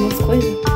algumas coisas?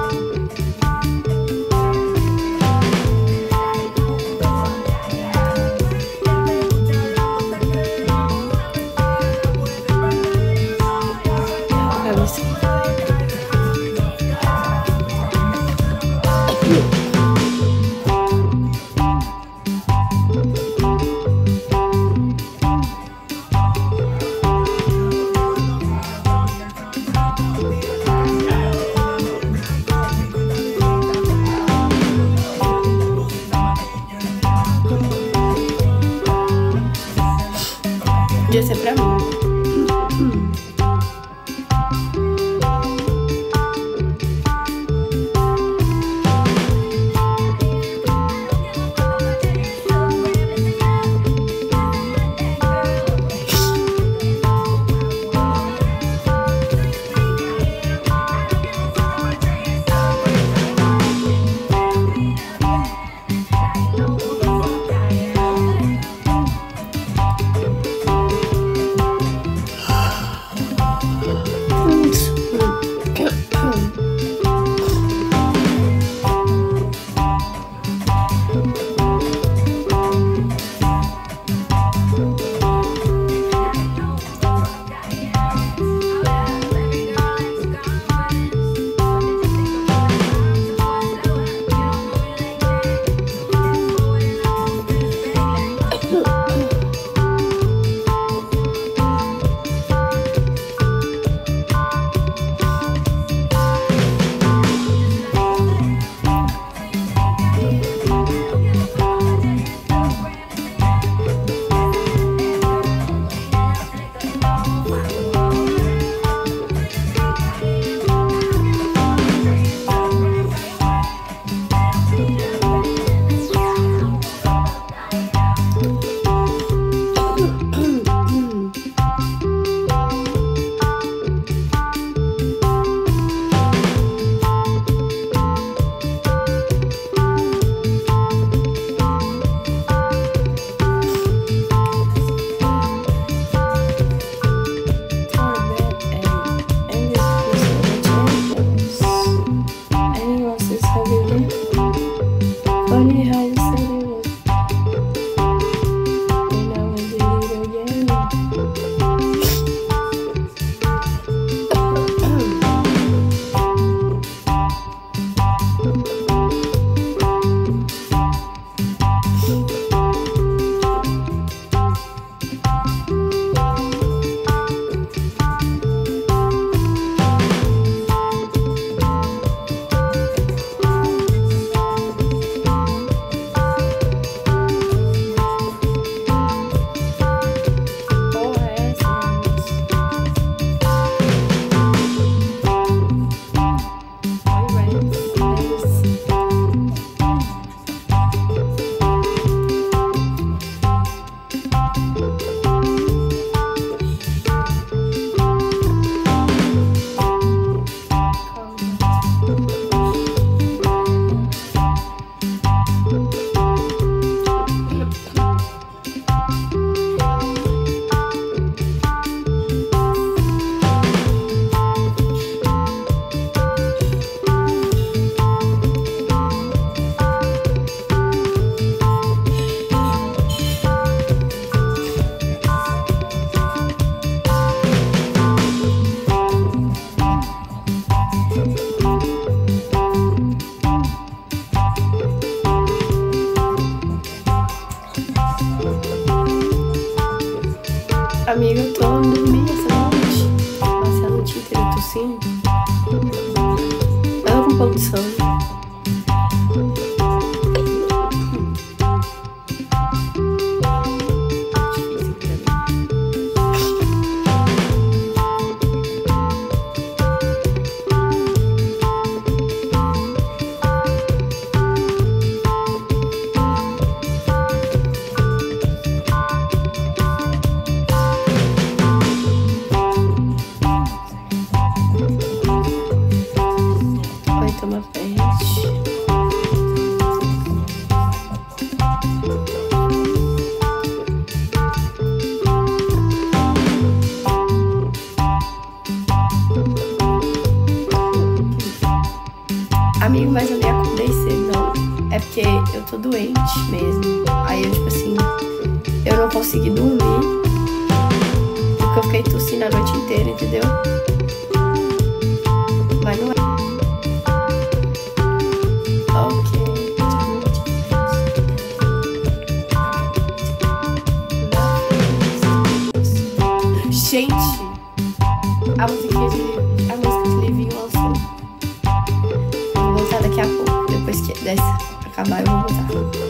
Eu Tomar pente. Amigo, mas eu nem acordei cedo, não. É porque eu tô doente mesmo. Aí eu, tipo assim, eu não consegui dormir. Porque eu fiquei tossindo a noite inteira, entendeu? Gente, a musiquinha de. A música de Livinho lançou. Vou voltar daqui a pouco. Depois que dessa acabar, eu vou voltar.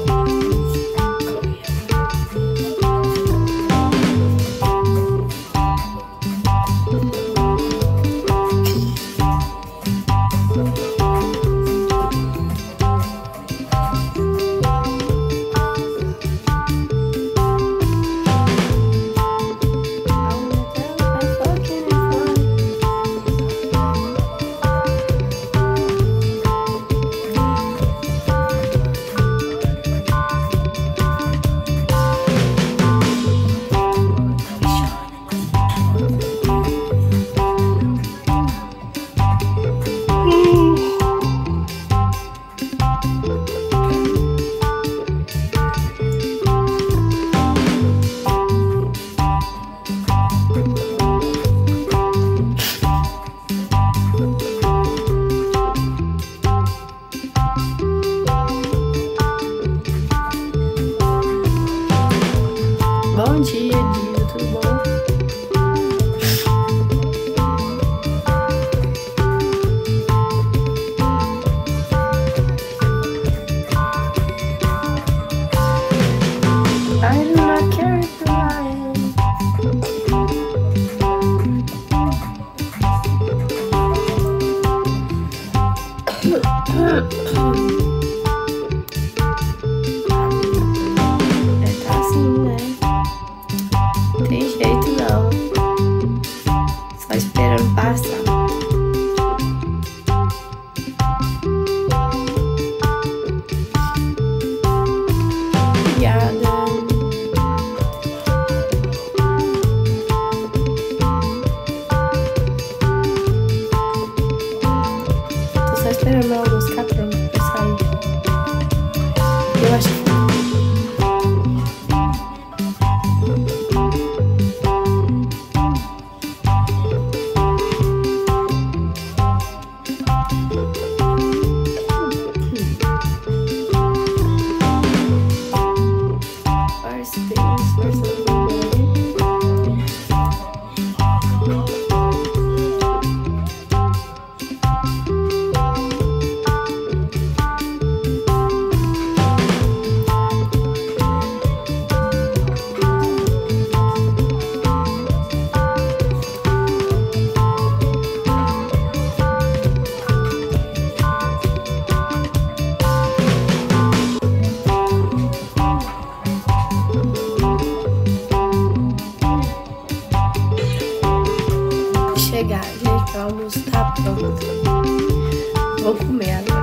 Vou